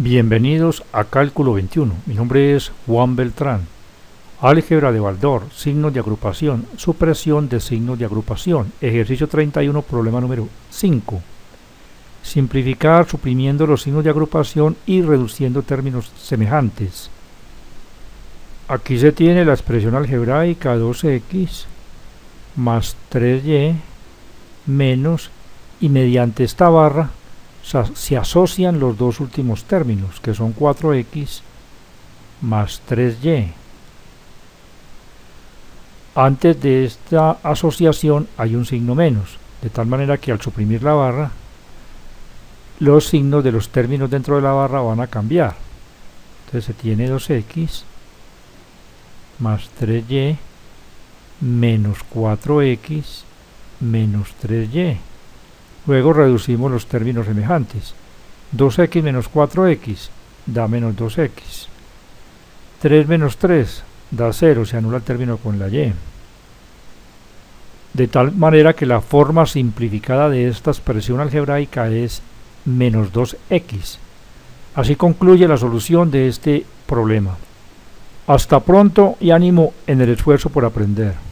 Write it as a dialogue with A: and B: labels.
A: Bienvenidos a Cálculo 21. Mi nombre es Juan Beltrán. Álgebra de Baldor, signos de agrupación, supresión de signos de agrupación. Ejercicio 31, problema número 5. Simplificar suprimiendo los signos de agrupación y reduciendo términos semejantes. Aquí se tiene la expresión algebraica 2x más 3y menos y mediante esta barra se asocian los dos últimos términos, que son 4x más 3y. Antes de esta asociación hay un signo menos, de tal manera que al suprimir la barra, los signos de los términos dentro de la barra van a cambiar. Entonces se tiene 2x más 3y menos 4x menos 3y. Luego reducimos los términos semejantes. 2x menos 4x da menos 2x. 3 menos 3 da 0, se anula el término con la y. De tal manera que la forma simplificada de esta expresión algebraica es menos 2x. Así concluye la solución de este problema. Hasta pronto y ánimo en el esfuerzo por aprender.